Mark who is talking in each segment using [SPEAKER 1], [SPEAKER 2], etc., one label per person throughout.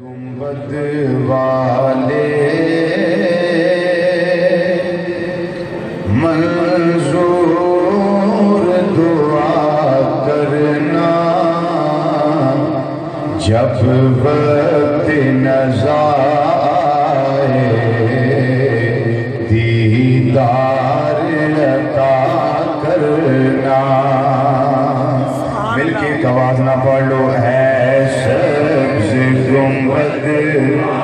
[SPEAKER 1] گنبد والے منظور دعا کرنا جب وقت نظار Hare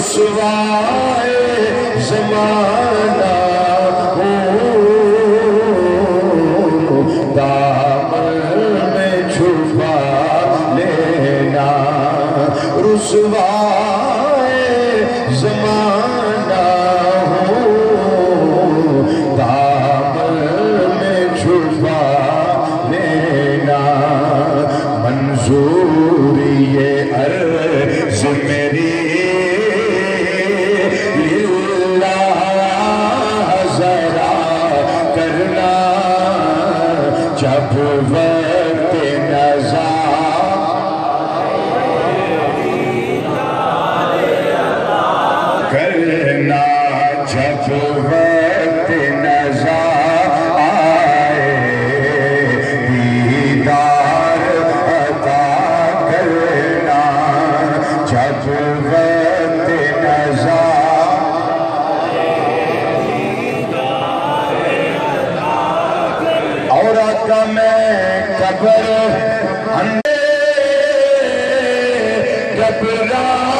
[SPEAKER 1] سوائے زمانہ ہو۔ چھپا لینا۔ رسوائے زمانہ ہو۔ چھپا لینا۔ منظور یہ عرض میں But I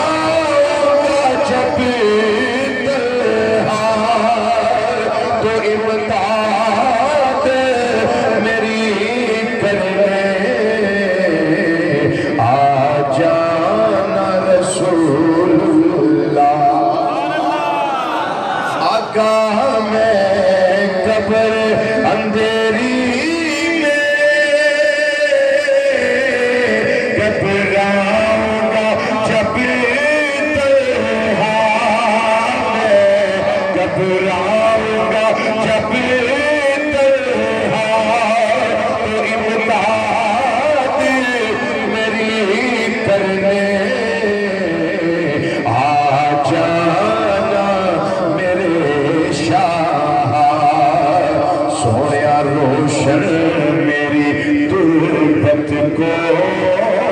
[SPEAKER 1] Let go.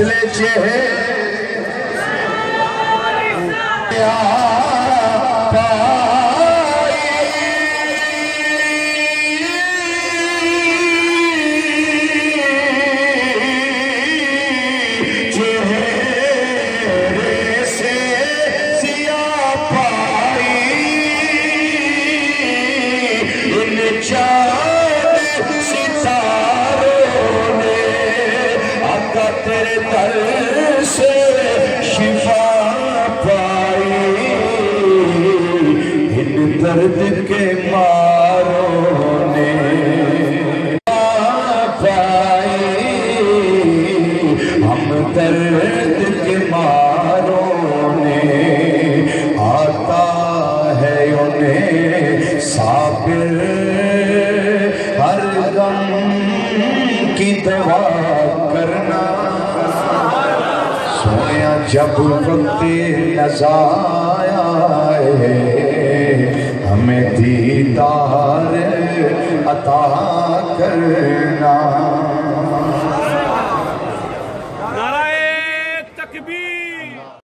[SPEAKER 1] چلے چہے درد کے ماروں نے پائی ہم درد کے ماروں نے آتا ہے انہیں صابر، ہر غم کی دوا کرنا۔ سویا جب وقت نظایا دیدار عطا کرنا